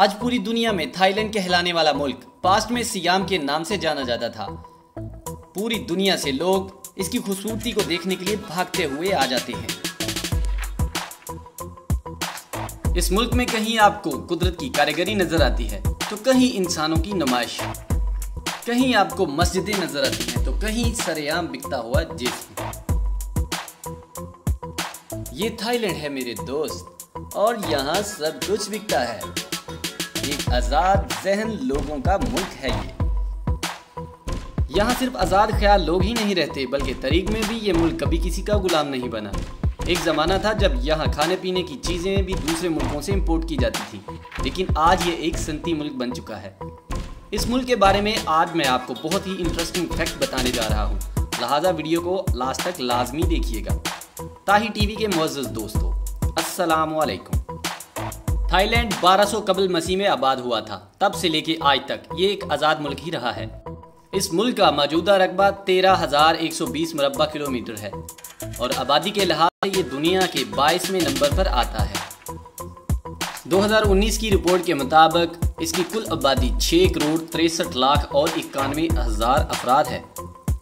आज पूरी दुनिया में थाईलैंड कहलाने वाला मुल्क पास्ट में सियाम के नाम से जाना जाता था। पूरी दुनिया से लोग इसकी खूबसूरती को देखने के लिए भागते हुए आ जाते हैं। इस मुल्क में कहीं आपको कुदरत की कारीगरी नज़र आती है तो कहीं इंसानों की नुमाइश। कहीं आपको मस्जिदें नज़र आती हैं तो कहीं सरेआम बिकता हुआ जिस्म ये थाईलैंड है मेरे दोस्त, और यहाँ सब कुछ बिकता है। आज़ाद जहन लोगों का मुल्क है ये। यहाँ सिर्फ़ आज़ाद ख्याल लोग ही नहीं रहते, बल्कि तरीक में भी ये मुल्क कभी किसी का गुलाम नहीं बना। एक ज़माना था जब यहाँ खाने पीने की चीज़ें भी दूसरे मुल्कों से इम्पोर्ट की जाती थी, लेकिन आज ये एक संती मुल्क बन चुका है। इस मुल्क के बारे में आज मैं आपको बहुत ही इंटरेस्टिंग फैक्ट बताने जा रहा हूँ। लिहाजा वीडियो को लास्ट तक लाजमी देखिएगा। ताही टीवी के मुआज़ दोस्तों असलकुम थाईलैंड 1200 कबल मसीह में आबाद हुआ था। तब से लेके आज तक ये एक आज़ाद मुल्क ही रहा है। इस मुल्क का मौजूदा रकबा तेरह हज़ार एक सौ बीस मुरबा किलोमीटर है और आबादी के लिहाज से ये दुनिया के बाईसवें नंबर पर आता है। 2019 की रिपोर्ट के मुताबिक इसकी कुल आबादी छः करोड़ तिरसठ लाख और इक्यानवे हज़ार अफराद है।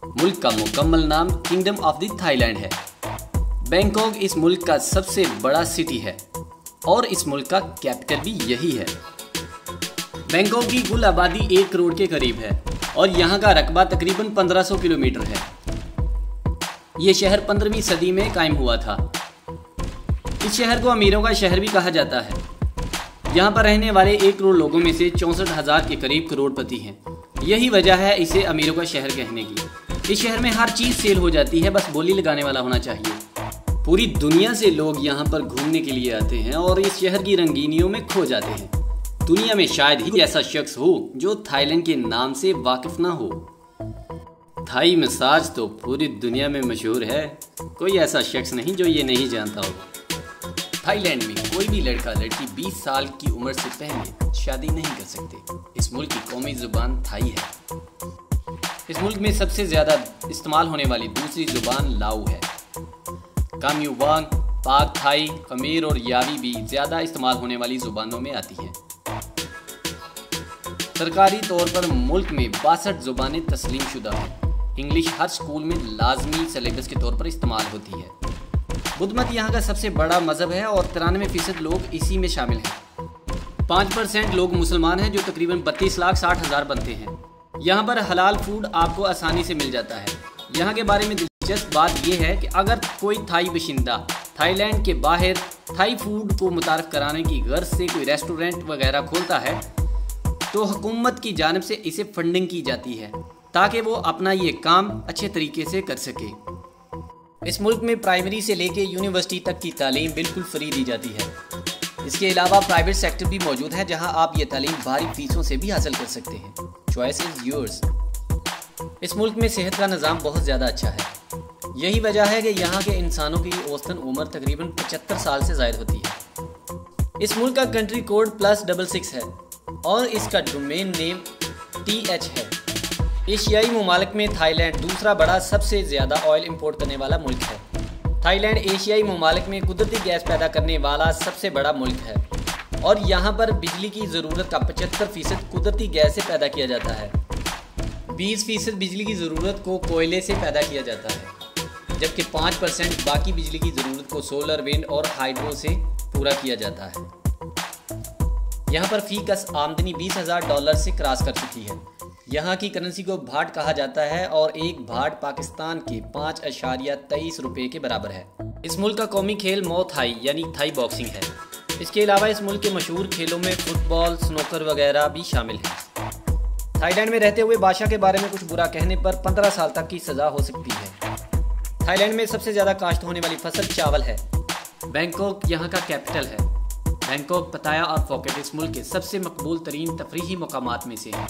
मुल्क का मुकम्मल नाम किंगडम ऑफ़ द थाईलैंड है। बैंकॉक इस मुल्क का सबसे बड़ा सिटी है। और इस मुल्क का कैपिटल भी यही है। बैंकॉक की कुल आबादी एक करोड़ के करीब है और यहाँ का रकबा तकरीबन 1500 किलोमीटर है। ये शहर पंद्रहवीं सदी में कायम हुआ था। इस शहर को अमीरों का शहर भी कहा जाता है। यहाँ पर रहने वाले एक करोड़ लोगों में से चौंसठ हज़ार के करीब करोड़पति हैं। यही वजह है इसे अमीरों का शहर कहने की। इस शहर में हर चीज़ सेल हो जाती है, बस बोली लगाने वाला होना चाहिए। पूरी दुनिया से लोग यहाँ पर घूमने के लिए आते हैं और इस शहर की रंगीनियों में खो जाते हैं। दुनिया में शायद ही ऐसा शख्स हो जो थाईलैंड के नाम से वाकिफ ना हो। थाई मसाज तो पूरी दुनिया में मशहूर है। कोई ऐसा शख्स नहीं जो ये नहीं जानता हो। थाईलैंड में कोई भी लड़का लड़की 20 साल की उम्र से पहले शादी नहीं कर सकते। इस मुल्क की कौमी ज़ुबान थाई है। इस मुल्क में सबसे ज़्यादा इस्तेमाल होने वाली दूसरी ज़ुबान लाऊ है। कामयूवांग पाक थाई खमीर और यावी भी ज़्यादा इस्तेमाल होने वाली ज़ुबानों में आती हैं। सरकारी तौर पर मुल्क में बासठ ज़ुबानें तस्लीम शुदा हैं। इंग्लिश हर स्कूल में लाजमी सिलेबस के तौर पर इस्तेमाल होती है। बुद्ध मत यहाँ का सबसे बड़ा मज़हब है और तिरानवे फ़ीसद लोग इसी में शामिल हैं। पाँच परसेंट लोग मुसलमान हैं जो तकरीबन बत्तीस लाख साठ हज़ार बनते हैं। यहाँ पर हलाल फ़ूड आपको आसानी से मिल जाता है। यहाँ के बारे में दिलचस्प बात यह है कि अगर कोई थाई बशिंदा थाईलैंड के बाहर थाई फ़ूड को मुतारफ़ कराने की गर्ज से कोई रेस्टोरेंट वगैरह खोलता है तो हुकूमत की जानब से इसे फंडिंग की जाती है, ताकि वो अपना ये काम अच्छे तरीके से कर सके। इस मुल्क में प्राइमरी से लेके यूनिवर्सिटी तक की तालीम बिल्कुल फ्री दी जाती है। इसके अलावा प्राइवेट सेक्टर भी मौजूद है, जहाँ आप ये तालीम भारी फीसों से भी हासिल कर सकते हैं। चॉइस इज़ योर्स इस मुल्क में सेहत का निज़ाम बहुत ज़्यादा अच्छा है। यही वजह है कि यहाँ के इंसानों की औसतन उम्र तकरीबन पचहत्तर साल से जायद होती है। इस मुल्क का country code plus double six है और इसका डोमेन नेम टी एच है। एशियाई ममालिक में थाईलैंड दूसरा बड़ा, सबसे ज़्यादा ऑयल इंपोर्ट करने वाला मुल्क है। थाईलैंड एशियाई ममालिक में कुदरती गैस पैदा करने वाला सबसे बड़ा मुल्क है। और यहाँ पर बिजली की ज़रूरत का पचहत्तर फ़ीसद कुदरती गैस से पैदा किया जाता है। बीस फ़ीसद बिजली की ज़रूरत को कोयले से पैदा किया जाता है, जबकि पाँच परसेंट बाकी बिजली की ज़रूरत को सोलर, विंड और हाइड्रो से पूरा किया जाता है। यहाँ पर फ़ी कस आमदनी बीस हज़ार डॉलर से क्रॉस कर चुकी है। यहाँ की करेंसी को भाट कहा जाता है और एक भाट पाकिस्तान के पाँच अशारिया तेईस रुपये के बराबर है। इस मुल्क का कौमी खेल मो थाई, यानी थाई बॉक्सिंग है। इसके अलावा इस मुल्क के मशहूर खेलों में फुटबॉल, स्नोकर वगैरह भी शामिल हैं। थाईलैंड में रहते हुए बादशाह के बारे में कुछ बुरा कहने पर पंद्रह साल तक की सज़ा हो सकती है। थाईलैंड में सबसे ज़्यादा काश्त होने वाली फ़सल चावल है। बैंकॉक यहाँ का कैपिटल है। बैंकॉक पताया और फॉकेट, इस मुल्क के सबसे मकबूल तरीन तफरी मकाम में से हैं।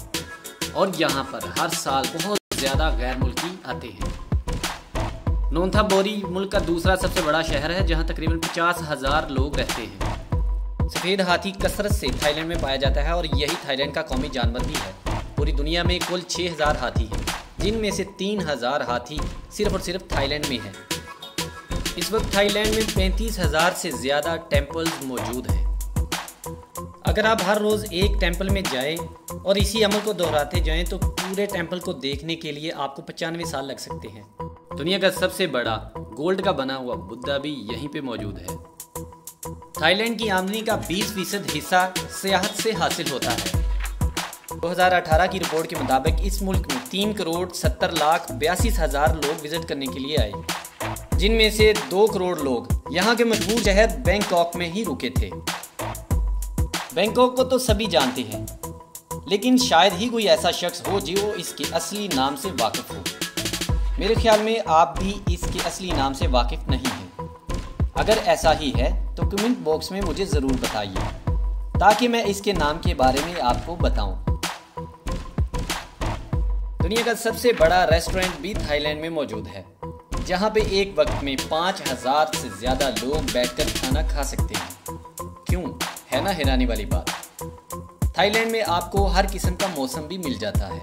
और यहाँ पर हर साल बहुत ज़्यादा गैर मुल्की आते हैं। नोंथा बोरी मुल्क का दूसरा सबसे बड़ा शहर है, जहाँ तकरीबन पचास हज़ार लोग रहते हैं। सफ़ेद हाथी कसरत से थाईलैंड में पाया जाता है और यही थाईलैंड का कौमी जानवर भी है। पूरी दुनिया में कुल छः हज़ार हाथी हैं, जिनमें से तीन हज़ार हाथी सिर्फ़ और सिर्फ़ थाईलैंड में हैं। इस वक्त थाईलैंड में पैंतीस हज़ार से ज़्यादा टेम्पल्स मौजूद हैं। अगर आप हर रोज़ एक टेंपल में जाएँ और इसी अमल को दोहराते जाएँ तो पूरे टेंपल को देखने के लिए आपको पचानवे साल लग सकते हैं। दुनिया का सबसे बड़ा गोल्ड का बना हुआ बुद्धा भी यहीं पे मौजूद है। थाईलैंड की आमदनी का 20 फ़ीसद हिस्सा सियाहत से हासिल होता है। 2018 की रिपोर्ट के मुताबिक इस मुल्क में तीन करोड़ सत्तर लाख बयासी हज़ार लोग विज़िट करने के लिए आए। जिनमें से दो करोड़ लोग यहाँ के मशहूर शहर बैंकॉक में ही रुके थे। बैंकॉक को तो सभी जानते हैं, लेकिन शायद ही कोई ऐसा शख्स हो जो इसके असली नाम से वाकिफ हो। मेरे ख्याल में आप भी इसके असली नाम से वाकिफ नहीं हैं। अगर ऐसा ही है तो कमेंट बॉक्स में मुझे ज़रूर बताइए, ताकि मैं इसके नाम के बारे में आपको बताऊँ। दुनिया का सबसे बड़ा रेस्टोरेंट भी थाईलैंड में मौजूद है, जहाँ पे एक वक्त में पाँच हज़ार से ज़्यादा लोग बैठकर खाना खा सकते हैं। क्यों? है ना हैरानी वाली बात। थाईलैंड में आपको हर किस्म का मौसम भी मिल जाता है।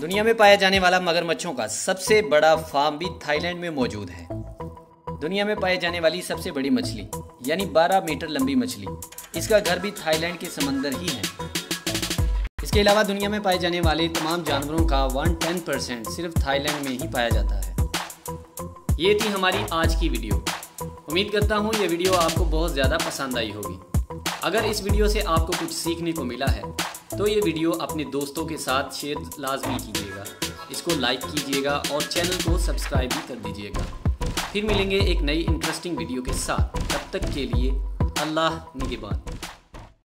दुनिया में पाया जाने वाला मगरमच्छों का सबसे बड़ा फार्म भी थाईलैंड में मौजूद है। दुनिया में पाई जाने वाली सबसे बड़ी मछली, यानी 12 मीटर लंबी मछली, इसका घर भी थाईलैंड के समंदर ही है। इसके अलावा दुनिया में पाए जाने वाले तमाम जानवरों का वन टेन परसेंट सिर्फ़ थाईलैंड में ही पाया जाता है। ये थी हमारी आज की वीडियो। उम्मीद करता हूँ ये वीडियो आपको बहुत ज़्यादा पसंद आई होगी। अगर इस वीडियो से आपको कुछ सीखने को मिला है तो ये वीडियो अपने दोस्तों के साथ शेयर लाजमी कीजिएगा। इसको लाइक कीजिएगा और चैनल को सब्सक्राइब भी कर दीजिएगा। फिर मिलेंगे एक नई इंटरेस्टिंग वीडियो के साथ। तब तक के लिए अल्लाह निगेबान।